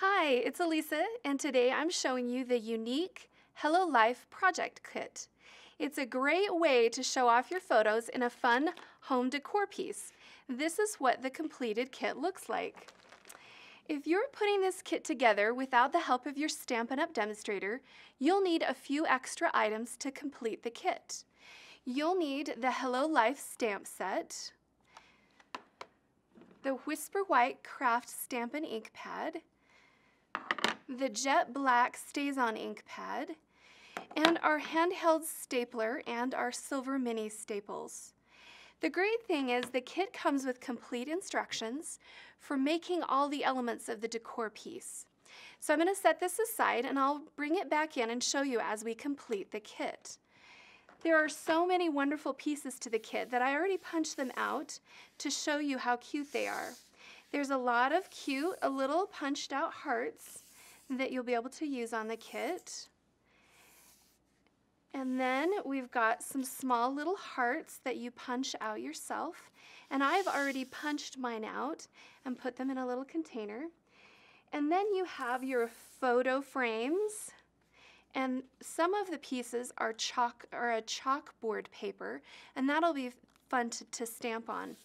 Hi, it's Elisa, and today I'm showing you the unique Hello Life project kit. It's a great way to show off your photos in a fun home decor piece. This is what the completed kit looks like. If you're putting this kit together without the help of your Stampin' Up! demonstrator, you'll need a few extra items to complete the kit. You'll need the Hello Life stamp set, the Whisper White Craft Stampin' Ink Pad, the Jet Black StazOn ink pad, and our handheld stapler and our silver mini staples. The great thing is the kit comes with complete instructions for making all the elements of the decor piece. So I'm going to set this aside and I'll bring it back in and show you as we complete the kit. There are so many wonderful pieces to the kit that I already punched them out to show you how cute they are. There's a lot of cute, a little punched out hearts that you'll be able to use on the kit. And then we've got some small little hearts that you punch out yourself. And I've already punched mine out and put them in a little container. And then you have your photo frames. And some of the pieces are chalk or a chalkboard paper, and that'll be fun to, to stamp on.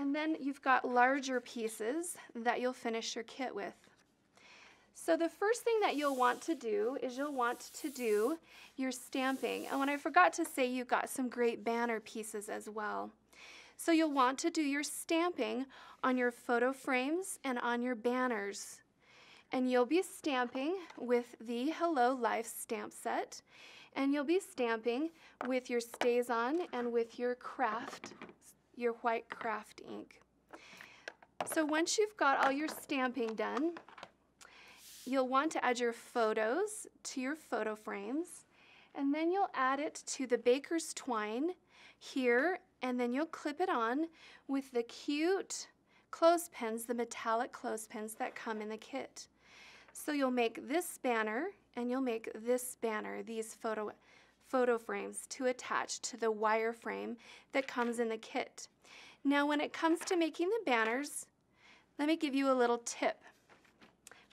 And then you've got larger pieces that you'll finish your kit with. So the first thing that you'll want to do is you'll want to do your stamping. And when I forgot to say, you've got some great banner pieces as well. So you'll want to do your stamping on your photo frames and on your banners. And you'll be stamping with the Hello Life stamp set. And you'll be stamping with your StazOn and with your craft, your white craft ink. So once you've got all your stamping done, You'll want to add your photos to your photo frames, and then you'll add it to the baker's twine here, and then you'll clip it on with the cute clothespins, the metallic clothespins that come in the kit. So you'll make this banner, and you'll make this banner, these photo, photo frames to attach to the wire frame that comes in the kit. Now when it comes to making the banners, let me give you a little tip.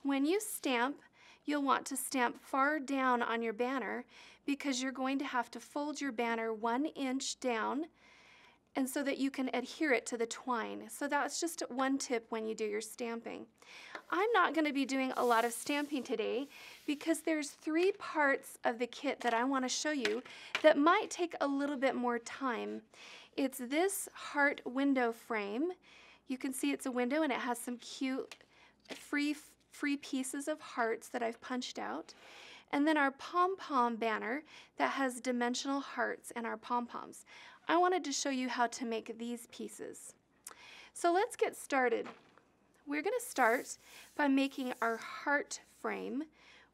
When you stamp, you'll want to stamp far down on your banner because you're going to have to fold your banner one inch down and so that you can adhere it to the twine. So that's just one tip when you do your stamping. I'm not going to be doing a lot of stamping today because there's three parts of the kit that I want to show you that might take a little bit more time. It's this heart window frame. You can see it's a window and it has some cute free free pieces of hearts that I've punched out. And then our pom-pom banner that has dimensional hearts and our pom-poms. I wanted to show you how to make these pieces. So let's get started. We're going to start by making our heart frame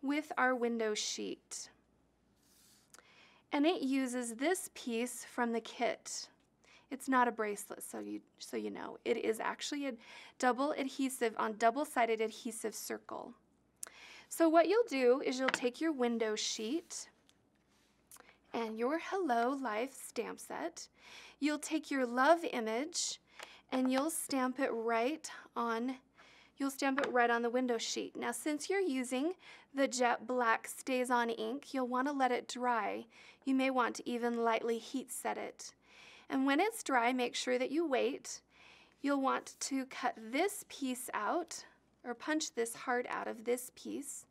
with our window sheet. And it uses this piece from the kit. It's not a bracelet, so you, so you know. It is actually a double adhesive on double-sided adhesive circle. So what you'll do is you'll take your window sheet and your Hello Life stamp set. You'll take your love image and you'll stamp it right on you'll stamp it right on the window sheet. Now since you're using the jet black StazOn ink, you'll want to let it dry. You may want to even lightly heat set it. And when it's dry, make sure that you wait. You'll want to cut this piece out or punch this heart out of this piece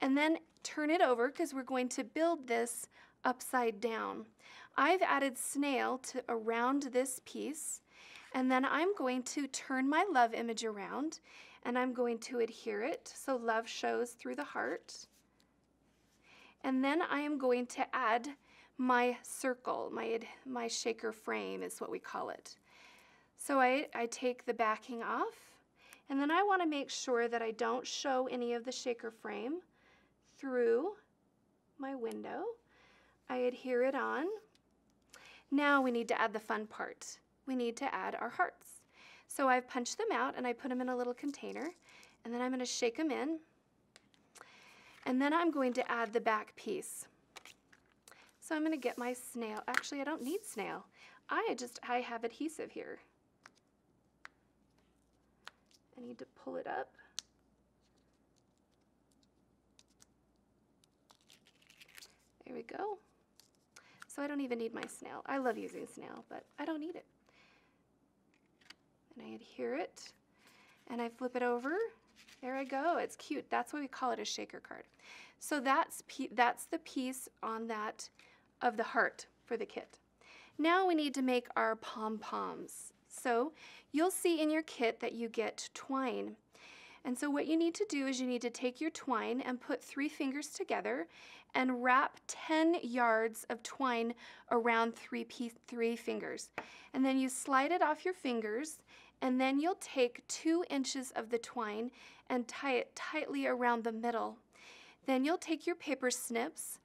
and then turn it over because we're going to build this upside down. I've added snail to around this piece and then I'm going to turn my love image around and I'm going to adhere it so love shows through the heart. And then I am going to add my circle, my, my shaker frame is what we call it. So I, I take the backing off, and then I want to make sure that I don't show any of the shaker frame through my window. I adhere it on. Now we need to add the fun part. We need to add our hearts. So I've punched them out and I put them in a little container and then I'm going to shake them in and then I'm going to add the back piece. So I'm going to get my snail. Actually, I don't need snail. I just, I have adhesive here. I need to pull it up. There we go. So I don't even need my snail. I love using snail, but I don't need it. I adhere it, and I flip it over. There I go. It's cute. That's why we call it a shaker card. So that's, that's the piece on that of the heart for the kit. Now we need to make our pom-poms. So you'll see in your kit that you get twine. And so what you need to do is you need to take your twine and put three fingers together and wrap 10 yards of twine around three, three fingers. And then you slide it off your fingers and then you'll take two inches of the twine and tie it tightly around the middle. Then you'll take your paper snips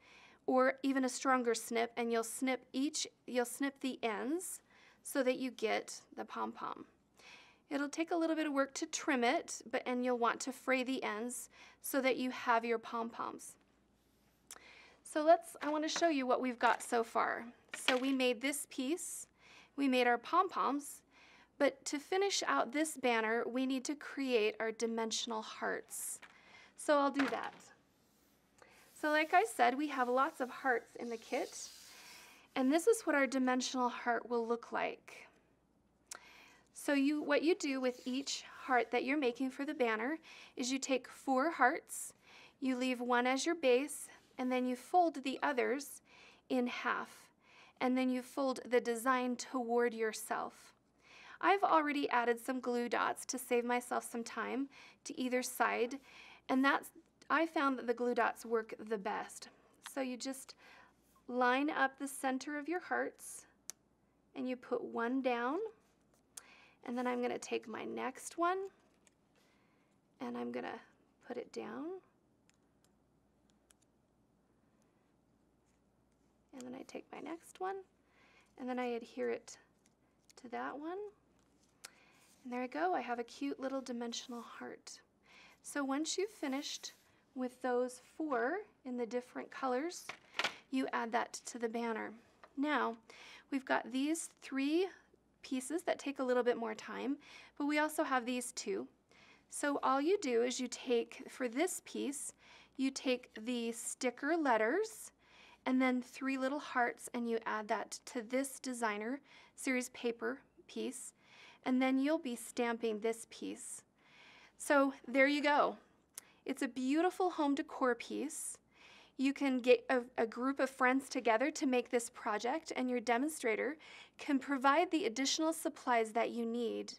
or even a stronger snip and you'll snip each, you'll snip the ends so that you get the pom-pom. It'll take a little bit of work to trim it, but and you'll want to fray the ends so that you have your pom-poms. So let's, I want to show you what we've got so far. So we made this piece, we made our pom-poms, but to finish out this banner, we need to create our dimensional hearts. So I'll do that. So like I said, we have lots of hearts in the kit, and this is what our dimensional heart will look like. So you, what you do with each heart that you're making for the banner is you take four hearts, you leave one as your base, and then you fold the others in half, and then you fold the design toward yourself. I've already added some glue dots to save myself some time to either side, and that's I found that the glue dots work the best. So you just line up the center of your hearts and you put one down and then I'm going to take my next one and I'm going to put it down. And then I take my next one and then I adhere it to that one. And there I go, I have a cute little dimensional heart. So once you've finished with those four in the different colors, you add that to the banner. Now, we've got these three pieces that take a little bit more time, but we also have these two. So all you do is you take, for this piece, you take the sticker letters and then three little hearts and you add that to this designer series paper piece and then you'll be stamping this piece. So there you go. It's a beautiful home decor piece. You can get a, a, group of friends together to make this project, and your demonstrator can provide the additional supplies that you need.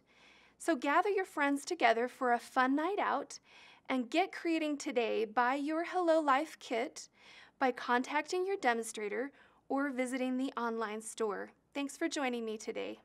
So gather your friends together for a fun night out and get creating today buy your Hello Life kit by contacting your demonstrator or visiting the online store. Thanks for joining me today.